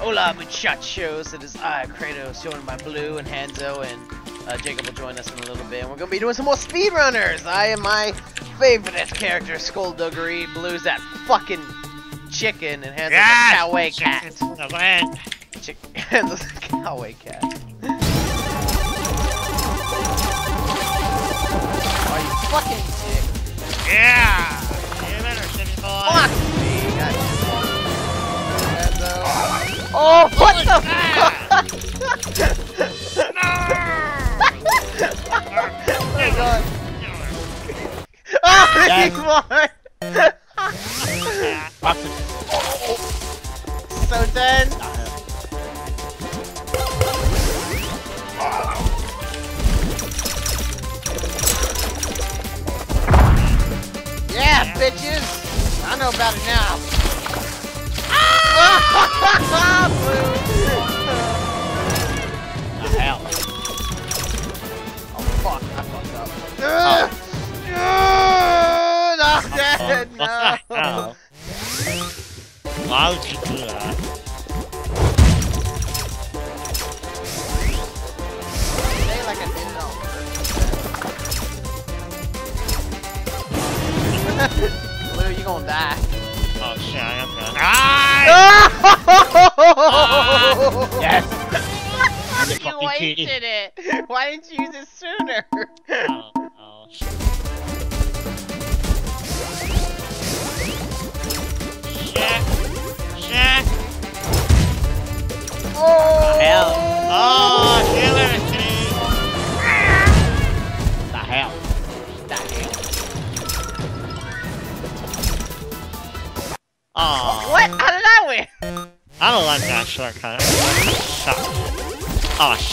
Hola muchachos, it is I, Kratos, joined by Blue and Hanzo, and uh, Jacob will join us in a little bit. And we're gonna be doing some more speedrunners! I am my favorite character, Skullduggery. Blue's that fucking chicken, and Hanzo's Yes! a cowboy cat. Chicken to. Chick Hanzo's a cowboy cat. Are you fucking dick? Yeah! You better shimmy boy. Fuck me. Hanzo. Oh, what the fuck? Wasted it.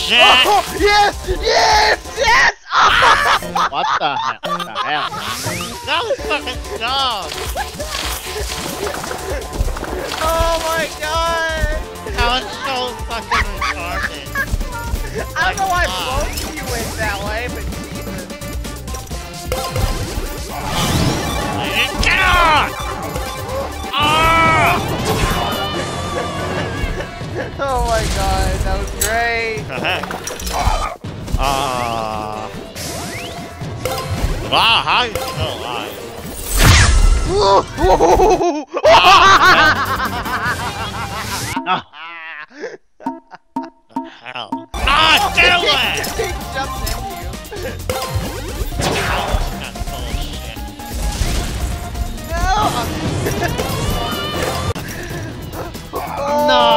Shit! Oh, yes! Yes! Yes! Oh! What the hell? The hell? That was fucking dumb! Oh my god! That was so fucking retarded. I don't know why both of you went that way, but Jesus. Get on! Ah! Oh my god, that was great. The heck? Ah. Wow, how are you still alive? The hell? Ah, do it! He jumped into you. That's bullshit. No!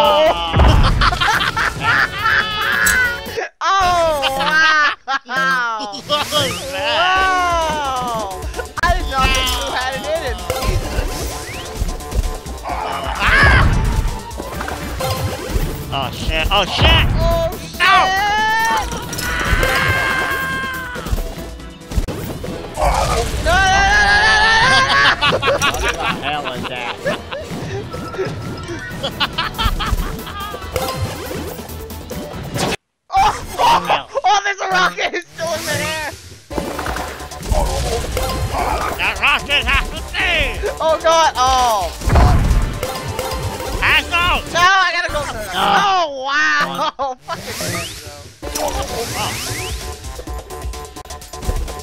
Wow! What was that? Wow! I did not think you had it in him. Ah! Jesus. Oh shit, oh shit! Oh shit! No, no, no, no, no, no, no, no! What the hell is that? Oh god! Oh. Asshole! Oh, no, I gotta go. Oh, wow! Oh, Fucking Hanzo.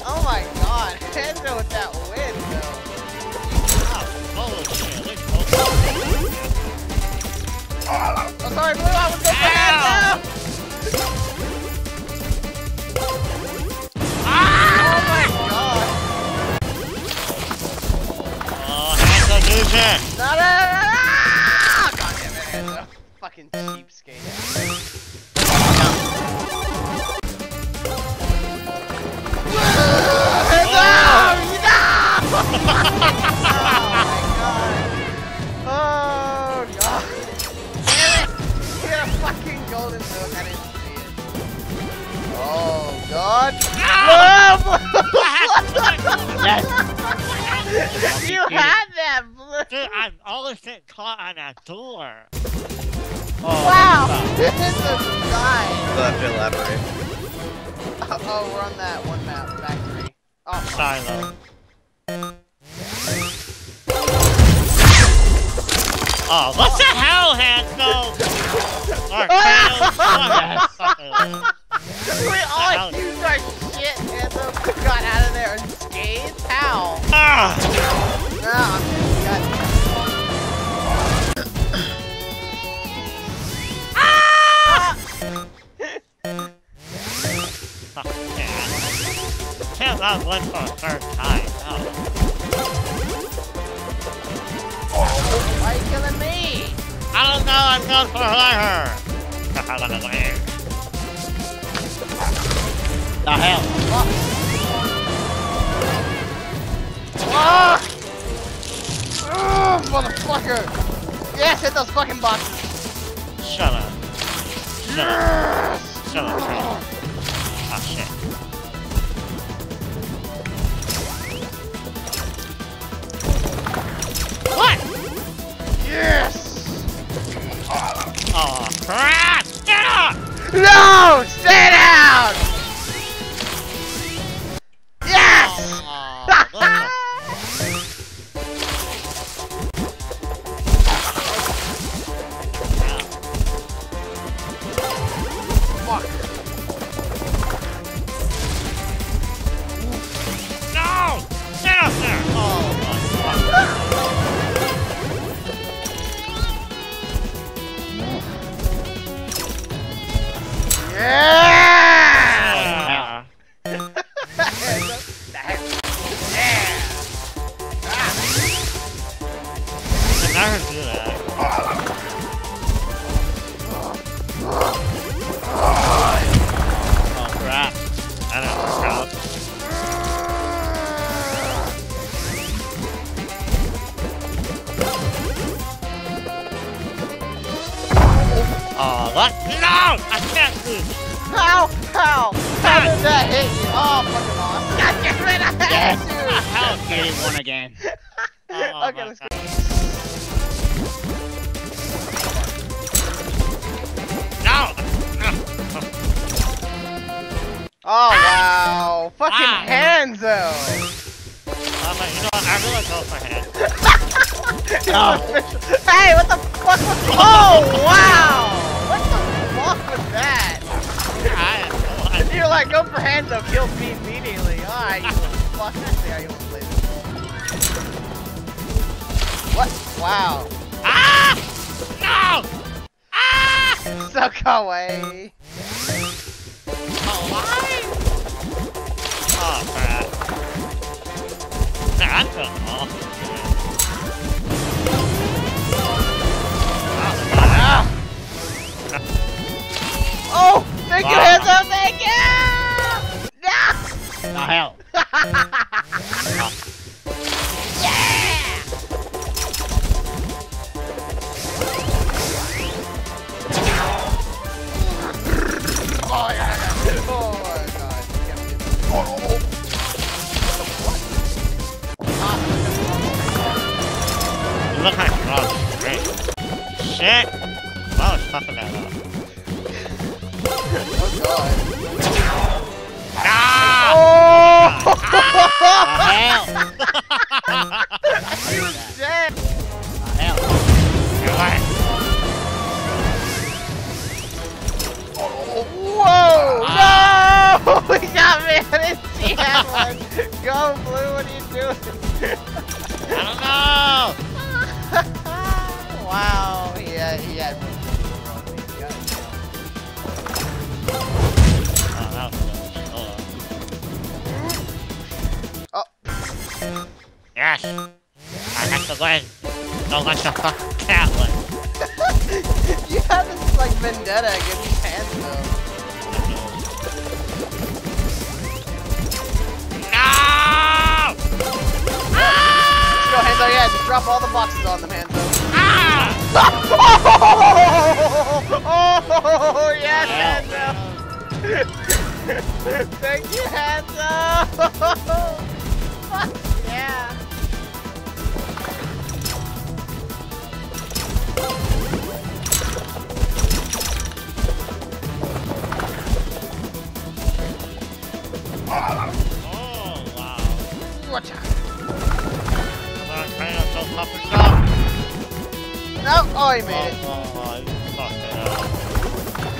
Oh my god, Hanzo with that win, though. Oh. This. Oh, sorry, Blue, I was going for Ow. Hanzo! Ah! God damn it, Fucking blue. Dude, I'm always getting caught on that door. Oh, Wow. This is dying. You'll have to elaborate. Oh, we're on that one map, back three. Oh. Silo. Oh, what the hell, Hansel? we all used our shit and then got out of there unscathed? How? Ah! No, I'm just yeah. Can't not win for a third time. Oh. Why are you killing me? I don't know, I'm going for her. The hell? Ah! Oh, motherfucker! Yes, hit those fucking boxes! Shut up. Shut up. Yes! Shut up, Oh shit. What? Yes! Oh crap! Get up! No! Yeah! Oh, what? No! I can't lose. How? How? How did that hit you? Oh, fucking awesome. God damn it, I Yes! had The hell? Getting one again. Oh, okay, let's go. No! Oh, wow. Fucking Ah. Hanzo. You know what? I really go for him. Hey, what the fuck was that? Oh, wow. What the fuck was that? I am so you're like, go for Hanzo, kills me immediately. Alright, you little fuck. I see you play. What? Wow. Ah! No! Ah! Suck away. Man, I feel awful. Oh, you, Wow. Hanzo, thank you! No! The hell? Yes! I have to win! Don't let the fucking cat win! you have this like vendetta against Hanzo. No! Let's go, Hanzo, yeah, just drop all the boxes on them, Hanzo. Ah! oh, yes, Hanzo! Thank you, Hanzo!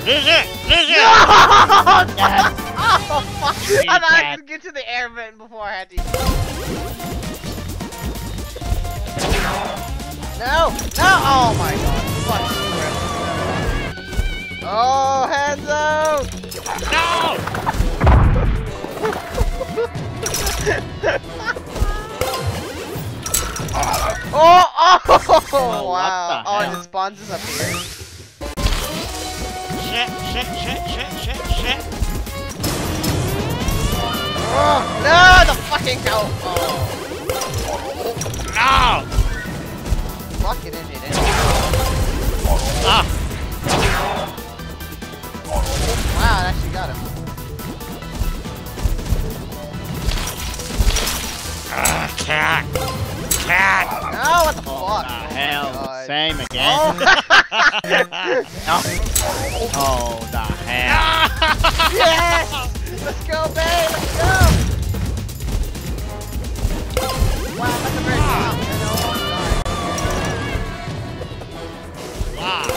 No! Oh, it. You fucked it up. Lose it! Lose it! Yes. Oh, fuck. I thought I cat. could get to the air vent before I had to. No! No! Oh my god. Fuck. Oh, hands out! No! Oh! Oh! Oh, wow. Oh, it spawns us up here. Shit, shit, shit, shit, shit, shit. Oh, no! The fucking go! Oh. No! Fucking idiot. Ah! Wow, that actually got him. Ah, cat! Cat! No, what the Oh, fuck? Oh hell. God. Same again. Oh. No. Oh, the hell. yes! Let's go, babe! Let's go! Wow, that's a very wow. Wow!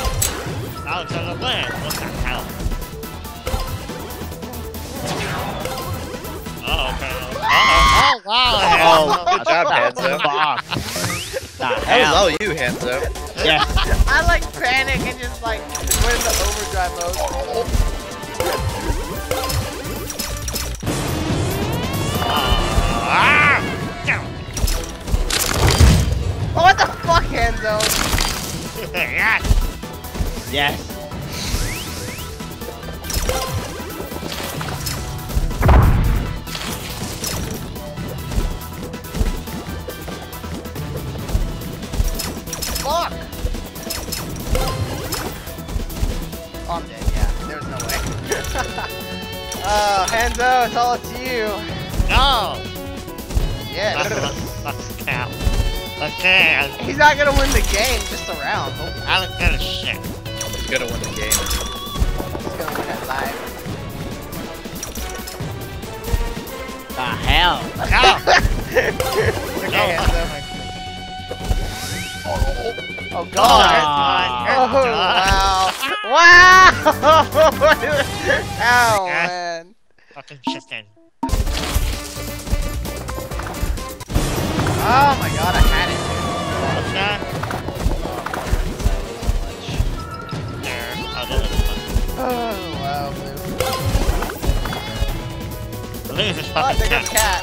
That was a win! What the hell? Oh, okay. Uh-oh. Oh, wow! Oh, good job, Hanzo. Fuck? The That hell. was all you, Hanzo. Yeah. I like panic and just like went into overdrive mode. Oh, what the fuck, Hanzo? yes! Yes. Hanzo, it's all up to you. No! Yes. Let's, let's count. Okay, He's not gonna win the game, just a round. Oh, I don't give a shit. He's gonna win the game. He's gonna win it live. The hell. No! okay, Hanzo. Oh Oh, god. that's Oh, mine. Oh, wow! Wow! oh, Man. Oh my god, I had it, What's that? There. Oh. Oh, wow, Blue. is. Believe this Oh, fucking there cat. cat.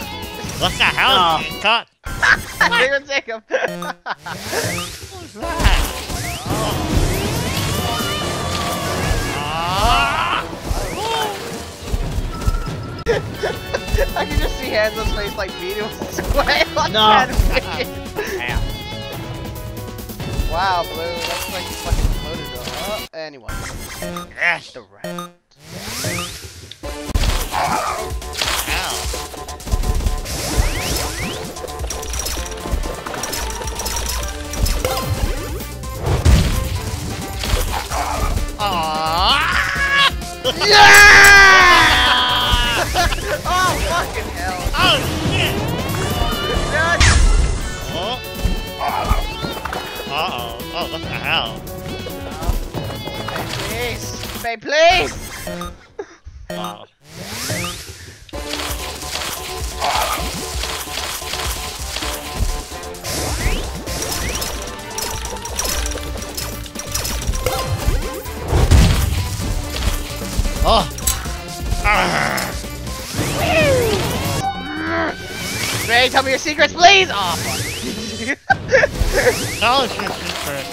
What the hell? Oh. You cut? there goes Jacob. What's that? I can just see Hanzo's face like beating with sweat on No. Damn. Wow, Blue, that's like fucking motor drill. Oh, anyway, Yes. the. Aww. Yeah! Oh, fucking hell. Oh shit! Yes! Oh. Uh oh. Oh, what the hell? Please. Hey, please. Wow. Oh. Ray, tell me your secrets, please. Oh, fuck. Tell us your secret.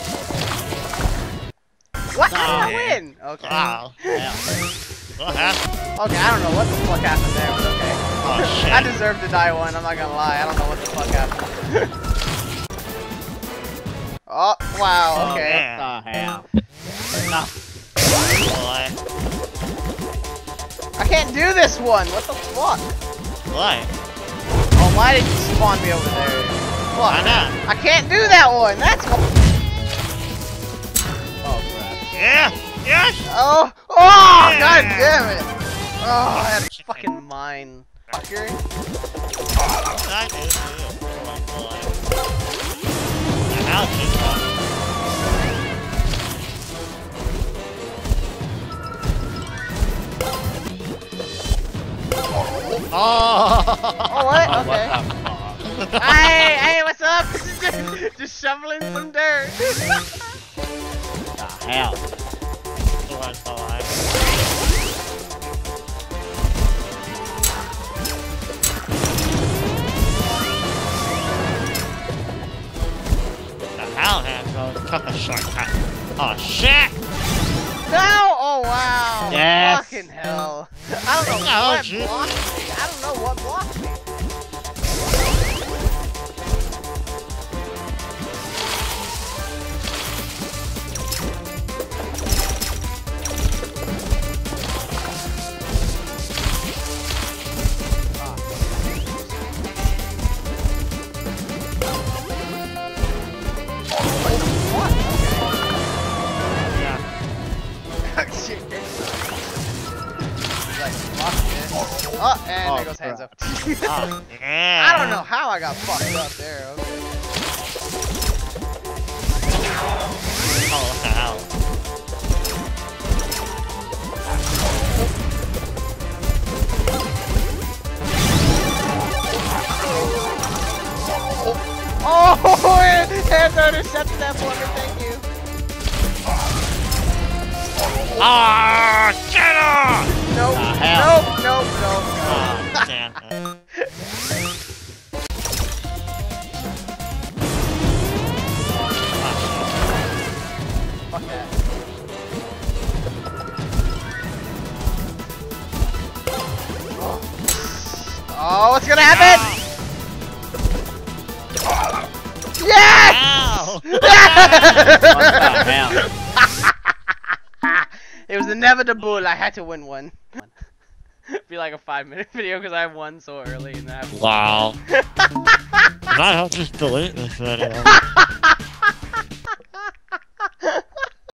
what? How did I Oh. win? Okay. Wow. Hell. What happened? Okay, I don't know what the fuck happened there, but okay. Oh shit. I deserve to die one, I'm not gonna lie. I don't know what the fuck happened. oh, wow, Oh, okay. man. What the hell? Boy. I can't do this one! What the fuck? What? Oh, why did you spawn me over there? Look, why not? I can't do that one. That's what. Oh crap. Yeah. Yes. Oh. Oh. Yeah. God damn it. Oh, that fucking mine. Fucker. I Oh my boy. The hell she Oh! Oh, what? Oh, Okay. what hey, hey, what's up? Just shoveling some dirt. the hell? What's the? The hell, Hanzo? Took a shortcut. Oh, shit! No! Oh, wow. Yes. Fucking hell. I don't know No, what dude. blocked me. I don't know what blocked hands intercepted that for. Thank you. Ah, Get ah, her! Nope. Nope. Nope. Nope. Oh, damn inevitable. I had to win one. Be like a five minute video because I won so early and I have Wow. Might as just delete this video.